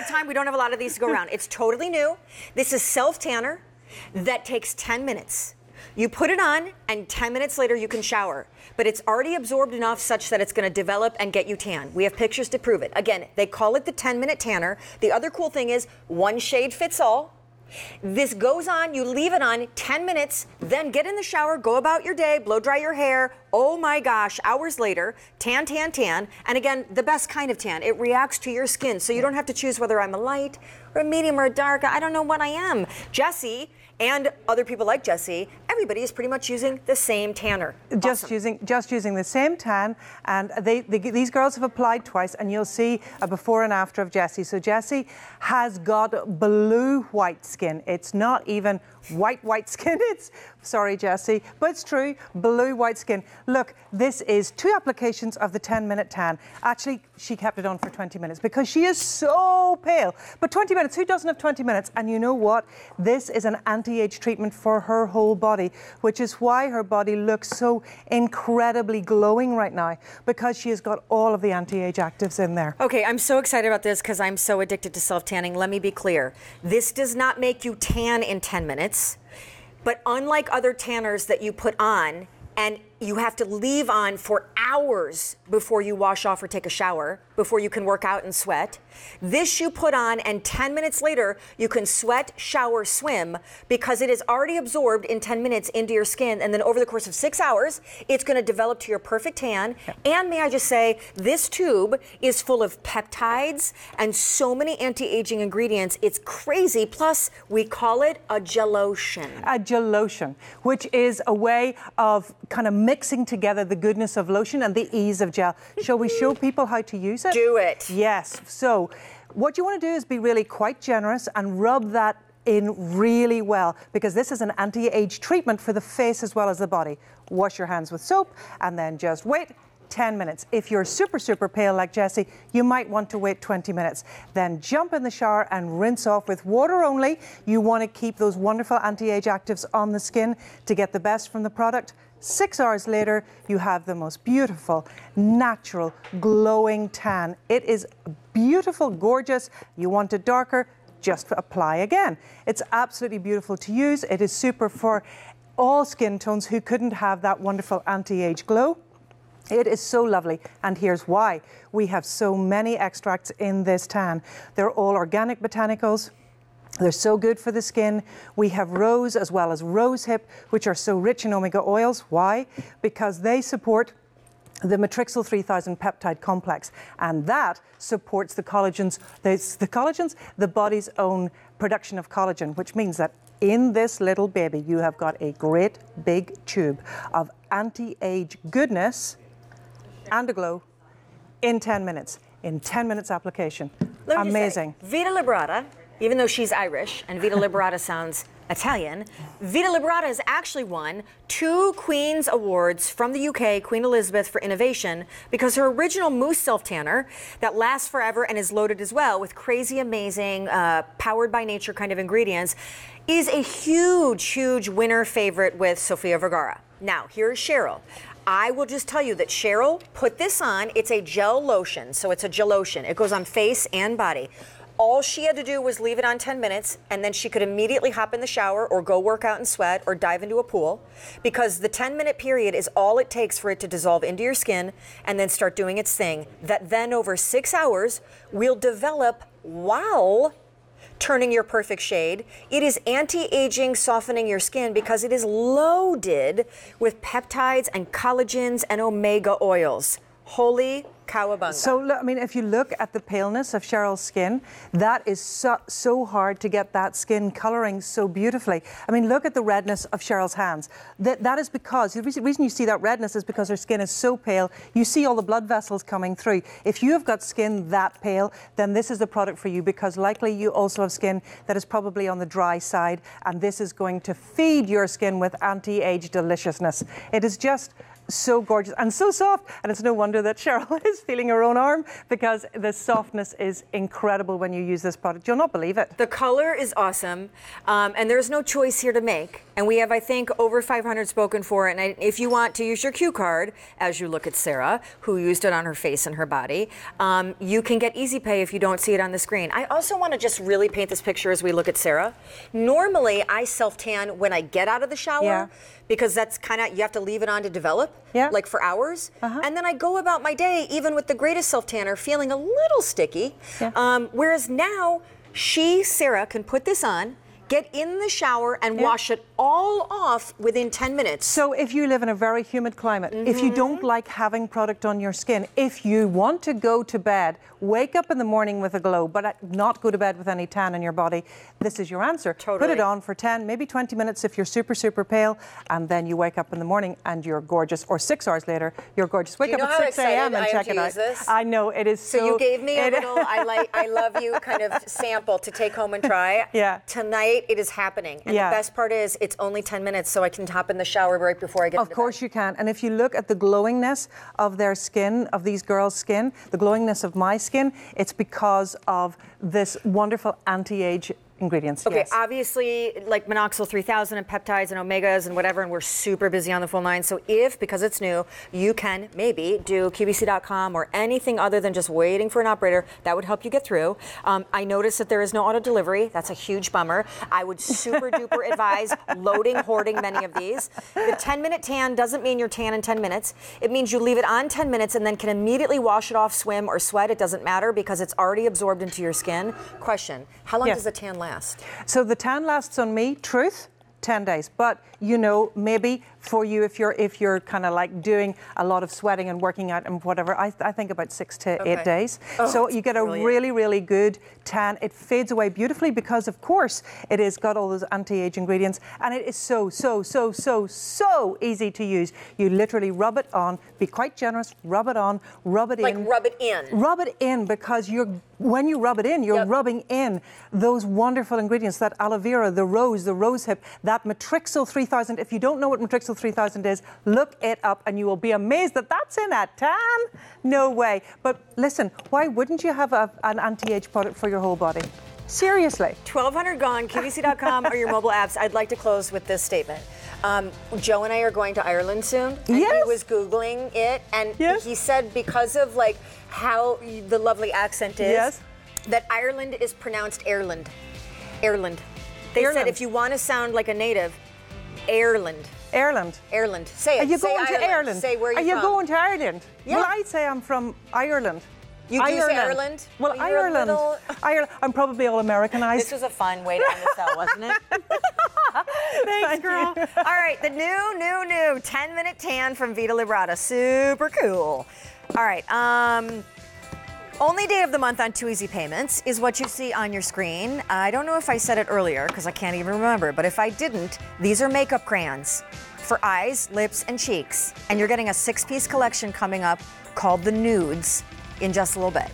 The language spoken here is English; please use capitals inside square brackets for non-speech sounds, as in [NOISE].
of time. We don't have a lot of these to go around. It's totally new. This is self tanner that takes 10 minutes. You put it on, and 10 minutes later, you can shower. But it's already absorbed enough such that it's going to develop and get you tan. We have pictures to prove it. Again, they call it the 10 minute tanner. The other cool thing is one shade fits all. This goes on, you leave it on 10 minutes, then get in the shower, go about your day, blow dry your hair. Oh my gosh, hours later, tan, tan, tan. And again, the best kind of tan. It reacts to your skin, so you don't have to choose whether I'm a light or a medium or a dark. I don't know what I am. Jesse and other people like Jesse, everybody is pretty much using the same tanner. Just Awesome. using just using the same tan, and they, they these girls have applied twice, and you'll see a before and after of Jesse. So Jesse has got blue white skin. It's not even white white skin. [LAUGHS] It's sorry, Jesse, but it's true, blue white skin. Look, this is two applications of the 10 minute tan. Actually, she kept it on for 20 minutes because she is so pale. But 20 minutes, who doesn't have 20 minutes? And you know what? This is an anti-age treatment for her whole body, which is why her body looks so incredibly glowing right now because she has got all of the anti-age actives in there. Okay, I'm so excited about this because I'm so addicted to self tanning. Let me be clear. This does not make you tan in 10 minutes, but unlike other tanners that you put on and you have to leave on for hours before you wash off or take a shower, before you can work out and sweat. This you put on, and 10 minutes later, you can sweat, shower, swim because it is already absorbed in 10 minutes into your skin. And then over the course of six hours, it's going to develop to your perfect tan. And may I just say, this tube is full of peptides and so many anti aging ingredients. It's crazy. Plus, we call it a gelotion. a gelotion, which is a way of kind of mixing together the goodness of lotion and the ease of gel. Shall we show people how to use it? Do it. Yes. So, what you want to do is be really quite generous and rub that in really well because this is an anti age treatment for the face as well as the body. Wash your hands with soap and then just wait 10 minutes. If you're super, super pale like Jessie, you might want to wait 20 minutes. Then jump in the shower and rinse off with water only. You want to keep those wonderful anti age actives on the skin to get the best from the product. Six hours later, you have the most beautiful, natural, glowing tan. It is beautiful, gorgeous. You want it darker, just apply again. It's absolutely beautiful to use. It is super for all skin tones who couldn't have that wonderful anti age glow. It is so lovely, and here's why. We have so many extracts in this tan. They're all organic botanicals. They're so good for the skin. We have rose as well as rosehip, which are so rich in omega oils. Why? Because they support the matrixyl 3000 peptide complex, and that supports the collagens, the collagens, the body's own production of collagen, which means that in this little baby, you have got a great big tube of anti-age goodness and a glow in 10 minutes. In 10 minutes application. Just say, Amazing. Vita Liberata, even though she's Irish and Vita Liberata [LAUGHS] sounds Italian, Vita Liberata has actually won two Queen's Awards from the UK, Queen Elizabeth for innovation, because her original mousse self tanner that lasts forever and is loaded as well with crazy, amazing, uh, powered by nature kind of ingredients, is a huge, huge winner favorite with Sofia Vergara. Now, here's Cheryl. I will just tell you that Cheryl put this on. It's a gel lotion, so it's a gel lotion. It goes on face and body. All she had to do was leave it on 10 minutes, and then she could immediately hop in the shower or go work out and sweat or dive into a pool because the 10 minute period is all it takes for it to dissolve into your skin and then start doing its thing. That then over six hours will develop while turning your perfect shade. It is anti aging, softening your skin because it is loaded with peptides and collagens and omega oils. Holy cowabunga. So, I mean, if you look at the paleness of Cheryl's skin, that is so, so hard to get that skin colouring so beautifully. I mean, look at the redness of Cheryl's hands. That, that is because, the reason, reason you see that redness is because her skin is so pale, you see all the blood vessels coming through. If you have got skin that pale, then this is the product for you because likely you also have skin that is probably on the dry side, and this is going to feed your skin with anti age deliciousness. It is just so gorgeous and so soft. And it's no wonder that Cheryl [LAUGHS] is feeling her own arm because the softness is incredible when you use this product. You'll not believe it. The color is awesome, um, and there's no choice here to make. And we have, I think, over 500 spoken for. And I, if you want to use your cue card as you look at Sarah, who used it on her face and her body, um, you can get Easy Pay if you don't see it on the screen. I also want to just really paint this picture as we look at Sarah. Normally, I self tan when I get out of the shower. Yeah. Because that's kind of, you have to leave it on to develop, Yeah. like for hours. Uh-huh. And then I go about my day, even with the greatest self tanner, feeling a little sticky. Yeah. Um, whereas now, she, Sarah, can put this on, get in the shower, and Yeah. wash it all off within 10 minutes. So, if you live in a very humid climate, if you don't mm-hmm. like having product on your skin, if you want to go to bed, wake up in the morning with a glow, but not go to bed with any tan in your body, this is your answer. Totally. Put it on for 10, maybe 20 minutes if you're super, super pale, and then you wake up in the morning and you're gorgeous, or six hours later, you're gorgeous. Wake up at 6 a.m. and I check it out. this? I know, it is so. So you gave me a little I like I love you kind of sample to take home and try. [LAUGHS] Yeah. Tonight it is happening. And Yeah. the best part is it's only 10 minutes so I can hop in the shower right before I get to the Of course bed. you can. And if you look at the glowingness of their skin, of these girls' skin, the glowingness of my skin, it's because of this wonderful anti-age ingredients. Okay, yes. obviously, like Matrixyl 3000 and peptides and omegas and whatever, and we're super busy on the full nine. So, if, because it's new, you can maybe do QVC.com or anything other than just waiting for an operator, that would help you get through. Um, I noticed that there is no auto delivery. That's a huge bummer. I would super duper [LAUGHS] advise loading, hoarding many of these. The 10 minute tan doesn't mean you're tan in 10 minutes. It means you leave it on 10 minutes and then can immediately wash it off, swim, or sweat. It doesn't matter because it's already absorbed into your skin. Question How long Yes. does a tan last? So the tan lasts on me, truth, 10 days. But you know, maybe for you, if you're if you're kind of like doing a lot of sweating and working out and whatever, I, I think about six to Okay. eight days. Oh, so you get a brilliant. really, really good tan. It fades away beautifully because, of course, it has got all those anti-age ingredients, and it is so, so, so, so, so easy to use. You literally rub it on. Be quite generous. Rub it on. Rub it Like in. Like rub it in. Rub it in because you're when you rub it in, you're Yep. rubbing in those wonderful ingredients, that aloe vera, the rose, the rose hip, that Matrixyl 3000. If you don't know what Matrixyl 3000 is, look it up and you will be amazed that that's in a tan. No way. But listen, why wouldn't you have a, an anti-age product for your whole body? Seriously. 1200 gone, QVC.com or your mobile apps. I'd like to close with this statement. Um, Joe and I are going to Ireland soon. And He was Googling it and Yes. he said because of like how the lovely accent is, Yes. that Ireland is pronounced Ireland. Ireland. They Ireland. said if you want to sound like a native, Ireland. Ireland. Ireland. Say it. Are you Say going to Ireland? Say where Are you're you from. going to Ireland? Yeah. Well, I'd say I'm from Ireland. You do say Ireland? Well, Well, Ireland. little- Ireland. I'm probably all Americanized. This was a fun way to end the cell, wasn't it? [LAUGHS] [LAUGHS] Thanks, Thank girl. you. All right, the new, new, new 10 minute tan from Vita Liberata. Super cool. All right. Um, only day of the month on Two Easy Payments is what you see on your screen. I don't know if I said it earlier because I can't even remember, but if I didn't, these are makeup crayons for eyes, lips, and cheeks. And you're getting a six piece collection coming up called the Nudes in just a little bit.